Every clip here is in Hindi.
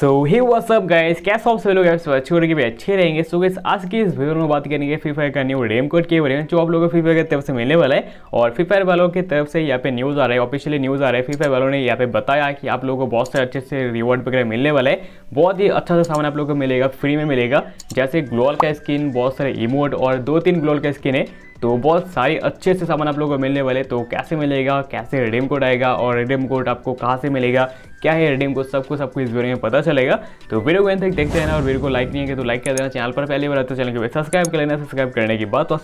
सो ही व्हाट्सअप गाइस कैसे आप सभी लोग? अच्छे हो रहे भी अच्छे रहेंगे। सो गाइस आज की इस वीडियो में बात करेंगे फ्री फायर का न्यू रेम कोड के बारे में, जो आप लोगों को फ्री फायर की तरफ़ से मिलने वाला है। और फ्री फायर वालों की तरफ़ से यहाँ पे न्यूज़ आ रहा है ऑफिशियली न्यूज़ आ रहा है। फ्री फायर वालों ने यहाँ पे बताया कि आप लोगों को बहुत से अच्छे से रिवॉर्ड वगैरह मिलने वाला है। बहुत ही अच्छा सा सामान आप लोगों को मिलेगा फ्री में मिलेगा। जैसे ग्लोअल का स्किन बहुत सारे इमोट और दो तीन ग्लोअल का स्किन है। तो बहुत सारे अच्छे से सामान आप लोगों को मिलने वाले तो कैसे मिलेगा, कैसे रिडीम कोड आएगा और रिडीम कोड आपको कहाँ से मिलेगा, क्या है रिडीम कोड, सब कुछ आपको इस वीडियो में पता चलेगा। तो वीडियो को तक देखते रहना और वीडियो को लाइक नहीं है तो लाइक कर देना। चैनल पर पहली बार तो चैनल को सब्सक्राइब कर लेना। सब्सक्राइब करने के बाद तो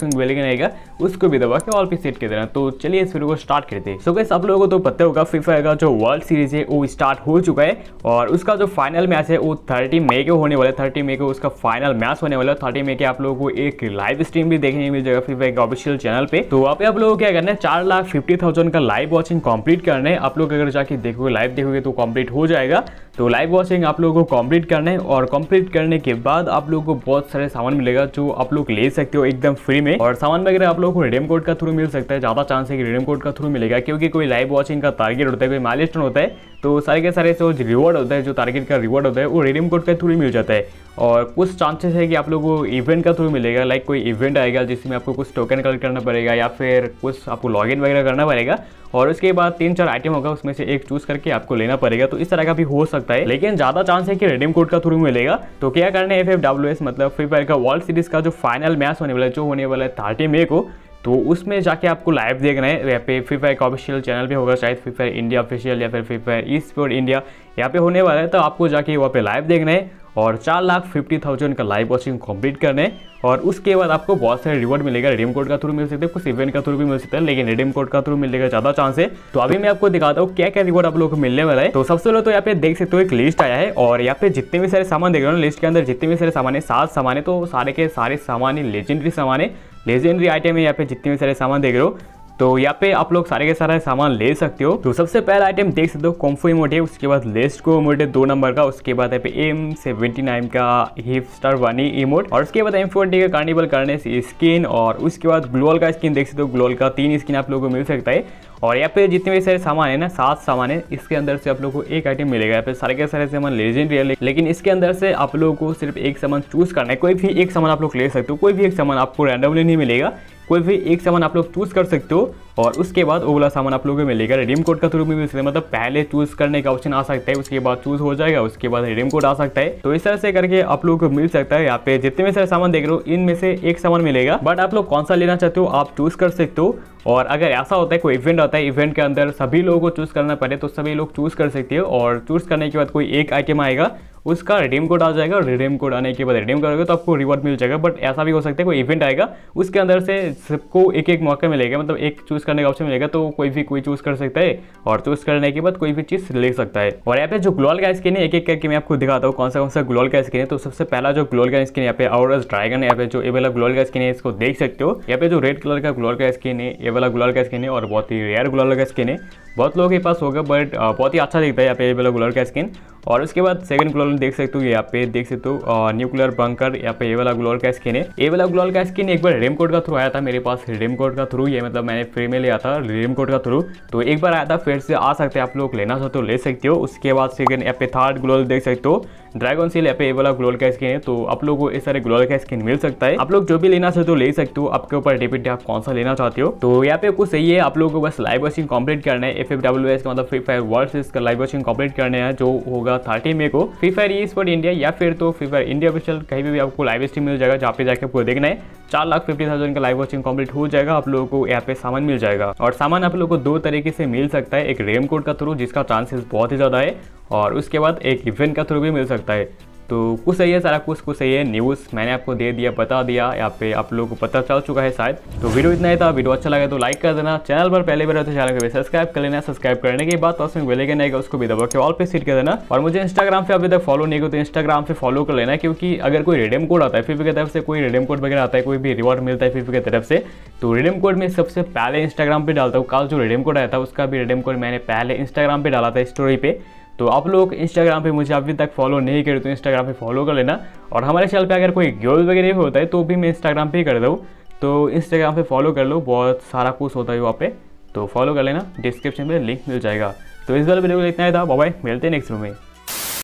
आएगा, उसको भी दबा के ऑल पे सेट कर देना। तो चलिए इस वीडियो को स्टार्ट करते हैं। सो गैस आप लोगों को तो पता होगा फायर का जो वर्ल्ड सीरीज़ है, वो स्टार्ट हो चुका है और उसका जो फाइनल मैच है, वो थर्टी मई को होने वाला है। थर्टी मई को उसका फाइनल मैच होने वाला है। थर्टी मई के आप लोगों को एक लाइव स्ट्रीम भी देखने मिल जाएगा के। ऑफिशियल चैनल पे। तो वहाँ पे आप लोगों को क्या करना है, चार लाख फिफ्टी थाउज़ेंड का लाइव वॉचिंग कंप्लीट करना है। आप लोग अगर जाके देखोगे लाइव देखोगे तो कंप्लीट हो जाएगा। तो लाइव वॉचिंग आप लोगों को कंप्लीट करना है और कंप्लीट करने के बाद आप लोगों को बहुत सारे सामान मिलेगा जो आप लोग ले सकते हो एकदम फ्री में। और सामान वगैरह आप लोगों को रिडीम कोड का थ्रू मिल सकता है, ज़्यादा चांस है कि रिडीम कोड का थ्रू मिलेगा, क्योंकि कोई लाइव वॉचिंग का टारगेट होता है, कोई माइलस्टोन होता है तो सारे के सारे जो रिवॉर्ड होता है, जो टारगेट का रिवॉर्ड होता है, वो रिडीम कोड के थ्रू मिल जाता है। और कुछ चांसेस है कि आप लोगों को इवेंट का थ्रू मिलेगा लाइक कोई इवेंट आएगा जिसमें आपको कुछ टोकन कलेक्ट करना पड़ेगा या फिर कुछ आपको लॉगिन वगैरह करना पड़ेगा। और उसके बाद तीन चार आइटम होगा, उसमें से एक चूज़ करके आपको लेना पड़ेगा। तो इस तरह का भी हो सकता है। लेकिन ज़्यादा चांस है कि रिडीम कोड का थ्रू मिलेगा। तो क्या करना है एफ़ मतलब फ्री फायर का वर्ल्ड सीरीज़ का जो फाइनल मैच होने वाला है, जो होने वाला है थर्टी मे को तो उसमें जाके आपको लाइव देखना है। यहाँ पे फ्री फायर का ऑफिशियल चैनल भी होगा, शायद फ्री फायर इंडिया ऑफिशियल या फिर free fire esport India यहाँ पे होने वाला है तो आपको जाके वहाँ पे लाइव देखना है और चार लाख फिफ्टी थाउज़ेंड का लाइव वॉचिंग कंप्लीट करने और उसके बाद आपको बहुत सारे रिवॉर्ड मिलेगा रिडीम कोड का थ्रू मिल सकते हैं, कुछ इवेंट का थ्रू भी मिल सकता है, लेकिन रिडीम कोड का थ्रू मिलने का ज़्यादा चांस है। तो अभी मैं आपको दिखाता हूँ क्या क्या रिवॉर्ड आप लोगों को मिलने वाला है। तो सबसे पहले तो यहाँ पे देख सकते हो एक लिस्ट आया है और यहाँ पे जितने भी सारे सामान देख रहे हो लिस्ट के अंदर जितने भी सारे सामान है, सात सामान है तो सारे के सारे सामान ही लेजेंडरी सामान है। लेजेंडरी आइटम है यहाँ पे जितने भी सारे सामान देख रहे हो। तो यहाँ पे आप लोग सारे के सारे सामान ले सकते हो। तो सबसे पहला आइटम देख सकते हो कॉम्फो इमोट उसके बाद लेस्ट को इमोट दो नंबर का, उसके बाद यहाँ पे एम सेवेंटी नाइन का हिप स्टार वानी इमोट और उसके बाद एम फोर्टी का कार्निवल करने से स्किन और उसके बाद ग्लोअल का स्किन देख सकते हो। ग्लोअल का तीन स्किन आप लोगों को मिल सकता है। और यहाँ पे जितने भी सारे सामान है ना, सात सामान है, इसके अंदर से आप लोग को एक आइटम मिलेगा। यहाँ पे सारे के सारे सामान लेजेंडरी है, लेकिन इसके अंदर से आप लोगों को सिर्फ़ एक सामान चूज़ करना है। कोई भी एक सामान आप लोग ले सकते हो, कोई भी एक सामान आपको रैंडमली नहीं मिलेगा। कोई भी एक सामान आप लोग चूज़ कर सकते हो और उसके बाद वो वाला सामान आप लोगों को मिलेगा। रिडीम कोड का थ्रू भी मिल सकता है मतलब पहले चूज़ करने का ऑप्शन आ सकता है, उसके बाद चूज़ हो जाएगा, उसके बाद रिडीम कोड आ सकता है। तो इस तरह से करके आप लोगों को मिल सकता है यहाँ पे। जितने भी सारे सामान देख रहे हो, इनमें से एक सामान मिलेगा। बट आप लोग कौन सा लेना चाहते हो, आप चूज़ कर सकते हो। और अगर ऐसा होता है, कोई इवेंट होता है इवेंट के अंदर सभी लोगों को चूज़ करना पड़े तो सभी लोग चूज़ कर सकते हो और चूज़ करने के बाद कोई एक आइटम आएगा, उसका रिडीम कोड आ जाएगा और रिडीम कोड आने के बाद रिडीम करोगे तो आपको रिवॉर्ड मिल जाएगा। बट ऐसा भी हो सकता है, कोई इवेंट आएगा, उसके अंदर से सबको एक एक मौका मिलेगा मतलब एक चूज़ करने का ऑप्शन मिलेगा तो कोई भी कोई चूज़ कर सकता है और चूज़ करने के बाद कोई भी चीज़ ले सकता है। और यहाँ पे जो ग्लोल का स्किन है एक एक करके मैं आपको दिखाता हूँ कौन सा कौन सा ग्लोल का स्किन है तो सबसे पहला जो ग्लोल का स्किन यहाँ पे और ड्रैगन यहाँ पे जो ये वाला ग्लोल का स्किन है इसको देख सकते हो। यहाँ पे जो रेड कलर का ग्लोल का स्किन है वाला गुलाल का स्किन है और बहुत ही रेयर गुलाल का स्किन है। बहुत लोगों के पास होगा बट बहुत ही अच्छा दिखता है यहाँ पे ये वाला गुलाल का स्किन और उसके बाद सेकंड ग्लोल देख सकते हो यहाँ पे, देख सकते हो न्यूक्लियर बंकर यहाँ पे ये वाला ग्लोल का स्किन है। ये वाला ग्लोल का स्किन एक बार रिडीम कोड का थ्रू आया था मेरे पास रिडीम कोड का थ्रू ये मतलब मैंने फ्री में लिया था रिडीम कोड का थ्रू तो एक बार आया था, फिर से आ सकते आप लोग, लेना चाहते हो ले सकते हो। उसके बाद सेकंड यहाँ पे थर्ड ग्लोल देख सकते हो ड्रैगन सील यहाँ पे वाला ग्लोल का स्किन है। तो आप लोग को इस सारे ग्लोल का स्किन मिल सकता है। आप लोग जो भी लेना चाहते हो ले सकते हो, आपके ऊपर डिपेंड आप कौन सा लेना चाहते हो। तो यहाँ पे कुछ सही है, आप लोगों को बस लाइव वॉचिंग कंप्लीट करना है। एफ़ एफ़ डब्ल्यू एस का मतलब Free Fire world live watching complete करना है, जो होगा थर्टी मे को free fire esport India या फिर तो फ्री फायर इंडिया ऑफिशियल कहीं भी आपको लाइव स्ट्रीम मिल जाएगा, जहाँ पे जाकर आपको देखना है। चार लाख फिफ्टी थाउज़ेंड का लाइव वॉचिंग कंप्लीट हो जाएगा, आप लोगों को यहाँ पे सामान मिल जाएगा। और सामान आप लोगों को दो तरीके से मिल सकता है, एक रेम कोड का थ्रू जिसका चांसेस बहुत ही ज़्यादा है, और उसके बाद एक इवेंट का थ्रू भी मिल सकता है। तो कुछ सही है, सारा कुछ कुछ सही है न्यूज़ मैंने आपको दे दिया, बता दिया, यहाँ पे आप लोगों को पता चल चुका है शायद। तो वीडियो इतना ही था, वीडियो अच्छा लगा तो लाइक कर देना चैनल पर पहले बार तो चैनल को सब्सक्राइब कर लेना सब्सक्राइब करने के बाद तो उसमें बेलेगन आएगा, उसको भी दबा के ऑल पे सीट कर देना। और मुझे इंस्टाग्राम पे अभी तक फॉलो नहीं हो तो इंस्टाग्राम पे फॉलो कर लेना, क्योंकि अगर कोई रिडीम कोड आता है फिर की तरफ़ से, कोई रिडीम कोड वगैरह आता है, कोई भी रिवॉर्ड मिलता है फिर की तरफ़ से तो रिडीम कोड में सबसे पहले इंस्टाग्राम पर डालता हूँ। कल जो रिडीम कोड आया था, उसका भी रिडीम कोड मैंने पहले इंस्टाग्राम पर डाला था स्टोरी पे। तो आप लोग इंस्टाग्राम पे मुझे अभी तक फॉलो नहीं करे तो इंस्टाग्राम पे फॉलो कर लेना। और हमारे चैनल पे अगर कोई गोल वगैरह भी होता है तो भी मैं इंस्टाग्राम पे ही कर दूँ। तो इंस्टाग्राम पे फॉलो कर लो, बहुत सारा कुछ होता है वहाँ पे। तो फॉलो कर लेना डिस्क्रिप्शन में लिंक मिल जाएगा। तो इस बार वीडियो को देखना है था बाय मिलते हैं नेक्स्ट रूम में।